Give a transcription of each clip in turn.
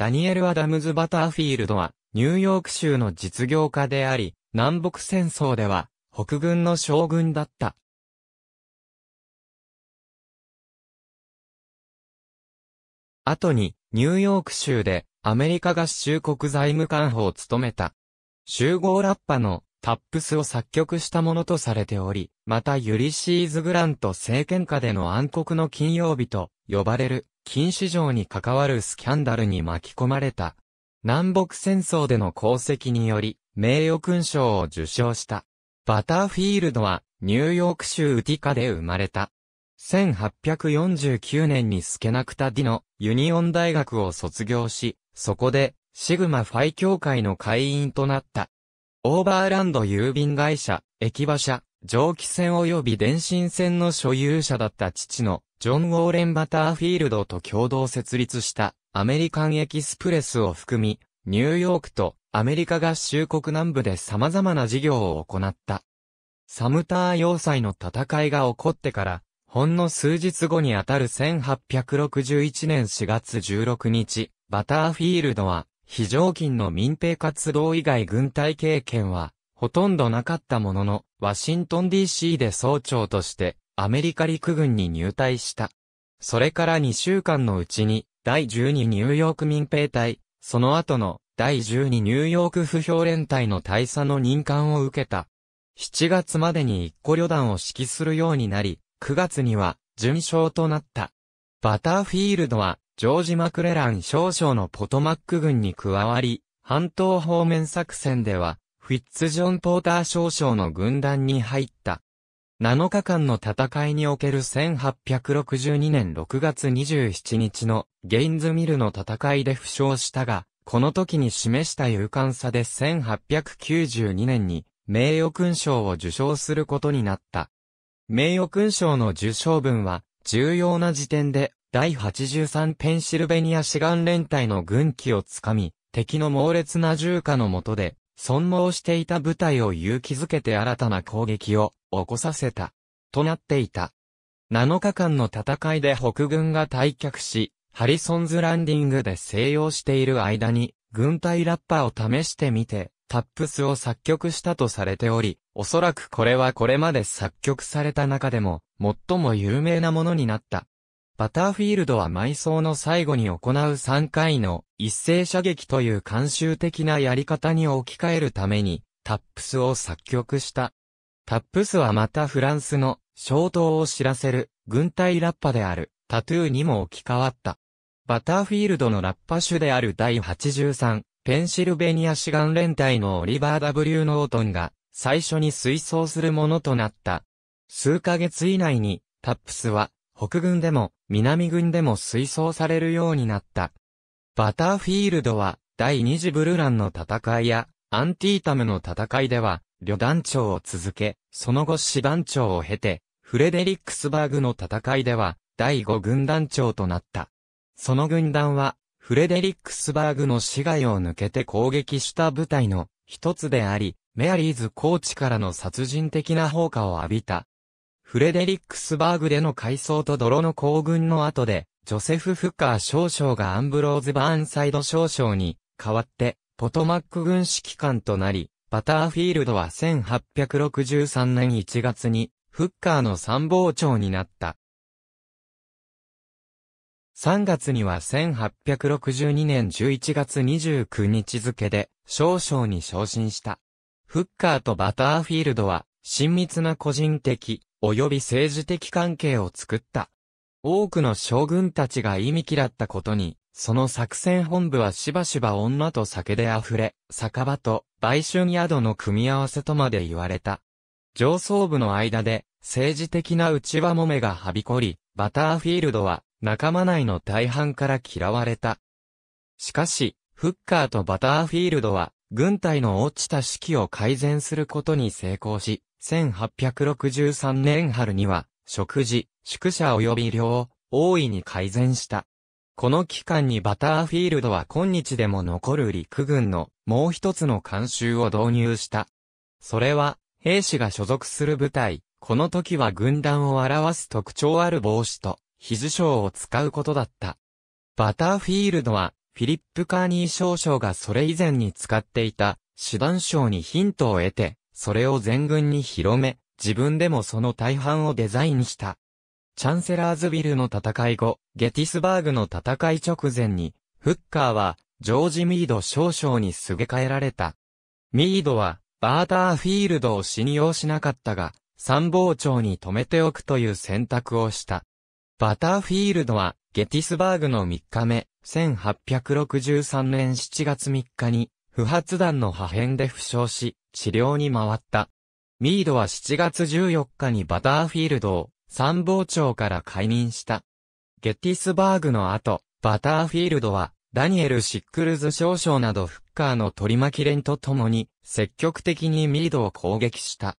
ダニエル・アダムズ・バターフィールドは、ニューヨーク州の実業家であり、南北戦争では、北軍の将軍だった。後に、ニューヨーク州で、アメリカ合衆国財務官補を務めた。集合ラッパのタップスを作曲したものとされており、またユリシーズ・グラント政権下での暗黒の金曜日と呼ばれる金市場に関わるスキャンダルに巻き込まれた。南北戦争での功績により、名誉勲章を受章した。バターフィールドは、ニューヨーク州ウティカで生まれた。1849年にスケナクタディのユニオン大学を卒業し、そこで、シグマファイ協会の会員となった。オーバーランド郵便会社、駅馬車、蒸気船及び電信線の所有者だった父のジョン・ウォーレン・バターフィールドと共同設立したアメリカンエキスプレスを含み、ニューヨークとアメリカ合衆国南部で様々な事業を行った。サムター要塞の戦いが起こってから、ほんの数日後にあたる1861年4月16日、バターフィールドは、非常勤の民兵活動以外軍隊経験は、ほとんどなかったものの、ワシントン DC で総長として、アメリカ陸軍に入隊した。それから2週間のうちに、第12ニューヨーク民兵隊、その後の第12ニューヨーク不評連隊の大佐の任官を受けた。7月までに一個旅団を指揮するようになり、9月には、準将となった。バターフィールドは、ジョージ・マクレラン少将のポトマック軍に加わり、半島方面作戦では、フィッツ・ジョン・ポーター少将の軍団に入った。7日間の戦いにおける1862年6月27日のゲインズミルの戦いで負傷したが、この時に示した勇敢さで1892年に名誉勲章を受章することになった。名誉勲章の受章文は重要な時点で第83ペンシルベニア志願連隊の軍機をつかみ、敵の猛烈な重火の下で、損耗していた部隊を勇気づけて新たな攻撃を起こさせた。となっていた。7日間の戦いで北軍が退却し、ハリソンズランディングで静養している間に、軍隊ラッパーを試してみて、タップスを作曲したとされており、おそらくこれはこれまで作曲された中でも、最も有名なものになった。バターフィールドは埋葬の最後に行う3回の一斉射撃という慣習的なやり方に置き換えるためにタップスを作曲した。タップスはまたフランスの消灯を知らせる軍隊ラッパであるタトゥーにも置き換わった。バターフィールドのラッパ種である第83ペンシルベニア志願連隊のオリバー W. ノートンが最初に推奨するものとなった。数ヶ月以内にタップスは北軍でも南軍でも推奨されるようになった。バターフィールドは第二次ブルランの戦いやアンティータムの戦いでは旅団長を続け、その後師団長を経て、フレデリックスバーグの戦いでは第五軍団長となった。その軍団はフレデリックスバーグの市街を抜けて攻撃した部隊の一つであり、メアリーズコーチからの殺人的な放火を浴びた。フレデリックスバーグでの改装と泥の行軍の後で、ジョセフ・フッカー少将がアンブローズ・バーンサイド少将に代わって、ポトマック軍指揮官となり、バターフィールドは1863年1月に、フッカーの参謀長になった。3月には1862年11月29日付で、少将に昇進した。フッカーとバターフィールドは、親密な個人的、及び政治的関係を作った。多くの将軍たちが意味嫌ったことに、その作戦本部はしばしば女と酒で溢れ、酒場と売春宿の組み合わせとまで言われた。上層部の間で政治的な内輪もめがはびこり、バターフィールドは仲間内の大半から嫌われた。しかし、フッカーとバターフィールドは軍隊の落ちた士気を改善することに成功し、1863年春には、食事、宿舎及び量を大いに改善した。この期間にバターフィールドは今日でも残る陸軍のもう一つの慣習を導入した。それは、兵士が所属する部隊、この時は軍団を表す特徴ある帽子と、肘章を使うことだった。バターフィールドは、フフィリップ・カーニー少将がそれ以前に使っていた師団章にヒントを得て、それを全軍に広め、自分でもその大半をデザインした。チャンセラーズビルの戦い後、ゲティスバーグの戦い直前に、フッカーは、ジョージ・ミード少将にすげ替えられた。ミードは、バーターフィールドを信用しなかったが、参謀長に止めておくという選択をした。バターフィールドは、ゲティスバーグの3日目、1863年7月3日に、不発弾の破片で負傷し、治療に回った。ミードは7月14日にバターフィールドを参謀長から解任した。ゲティスバーグの後、バターフィールドは、ダニエル・シックルズ少将などフッカーの取り巻き連と共に、積極的にミードを攻撃した。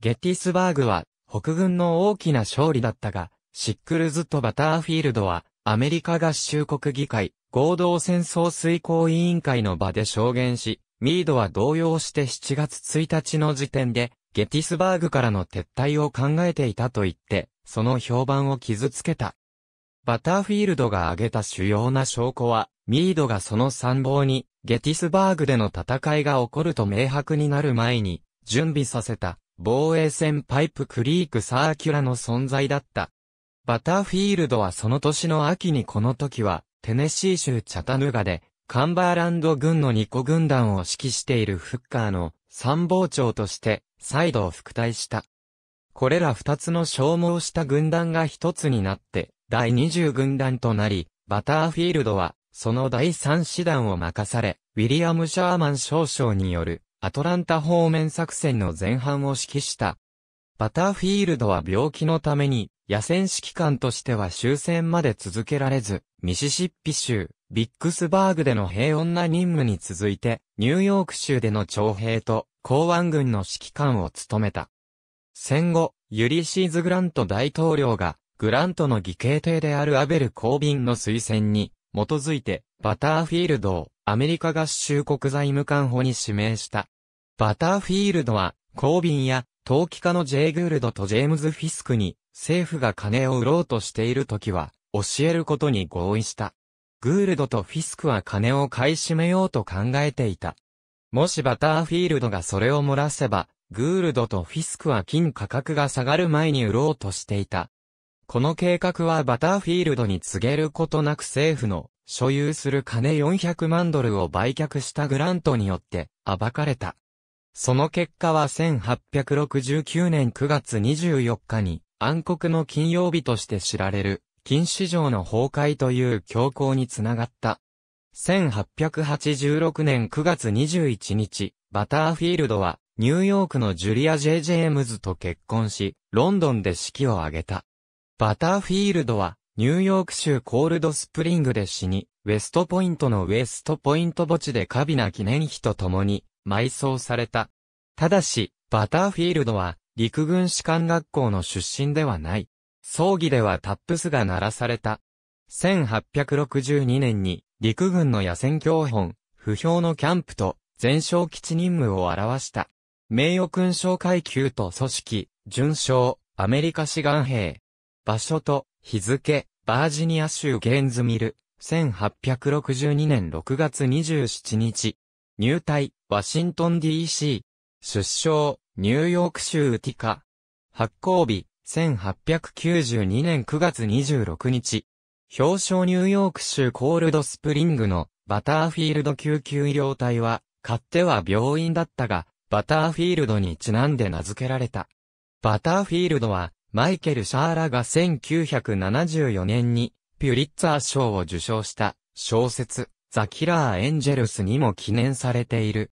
ゲティスバーグは、北軍の大きな勝利だったが、シックルズとバターフィールドは、アメリカ合衆国議会、合同戦争遂行委員会の場で証言し、ミードは動揺して7月1日の時点で、ゲティスバーグからの撤退を考えていたと言って、その評判を傷つけた。バターフィールドが挙げた主要な証拠は、ミードがその参謀に、ゲティスバーグでの戦いが起こると明白になる前に、準備させた、防衛線パイプクリークサーキュラの存在だった。バターフィールドはその年の秋にこの時は、テネシー州チャタヌガで、カンバーランド軍の2個軍団を指揮しているフッカーの参謀長として再度副隊した。これら2つの消耗した軍団が1つになって第20軍団となり、バターフィールドはその第3師団を任され、ウィリアム・シャーマン少将によるアトランタ方面作戦の前半を指揮した。バターフィールドは病気のために野戦指揮官としては終戦まで続けられず、ミシシッピ州、ビックスバーグでの平穏な任務に続いて、ニューヨーク州での徴兵と、港湾軍の指揮官を務めた。戦後、ユリシーズ・グラント大統領が、グラントの義兄弟であるアベル・コービンの推薦に、基づいて、バターフィールドをアメリカ合衆国財務官補に指名した。バターフィールドは、コービンや、陶器家のジェイ・グールドとジェームズ・フィスクに、政府が金を売ろうとしているときは、教えることに合意した。グールドとフィスクは金を買い占めようと考えていた。もしバターフィールドがそれを漏らせば、グールドとフィスクは金価格が下がる前に売ろうとしていた。この計画はバターフィールドに告げることなく政府の所有する金400万ドルを売却したグラントによって暴かれた。その結果は1869年9月24日に暗黒の金曜日として知られる、金市場の崩壊という強行につながった。1886年9月21日、バターフィールドは、ニューヨークのジュリア・ジェイ・ジェームズと結婚し、ロンドンで式を挙げた。バターフィールドは、ニューヨーク州コールドスプリングで死に、ウェストポイントのウェストポイント墓地でカビな記念碑と共に埋葬された。ただし、バターフィールドは陸軍士官学校の出身ではない。葬儀ではタップスが鳴らされた。1862年に陸軍の野戦教本、不評のキャンプと全省基地任務を表した。名誉勲章階級と組織、準将、アメリカ志願兵。場所と日付、バージニア州ゲンズミル、1862年6月27日。入隊、ワシントン DC。出生、ニューヨーク州ウティカ。発行日、1892年9月26日。表彰ニューヨーク州コールドスプリングのバターフィールド救急医療隊は、かっては病院だったが、バターフィールドにちなんで名付けられた。バターフィールドは、マイケル・シャーラが1974年に、ピュリッツァー賞を受賞した小説、ザ・キラー・エンジェルスにも記念されている。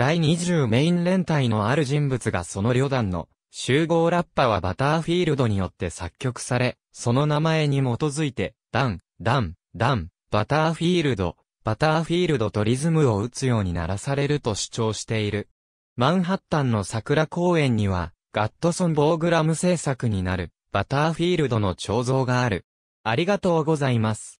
第20メイン連隊のある人物がその旅団の集合ラッパはバターフィールドによって作曲され、その名前に基づいて、ダン、ダン、ダン、バターフィールド、バターフィールドとリズムを打つように鳴らされると主張している。マンハッタンの桜公園には、ガットソンボーグラム制作になる、バターフィールドの彫像がある。ありがとうございます。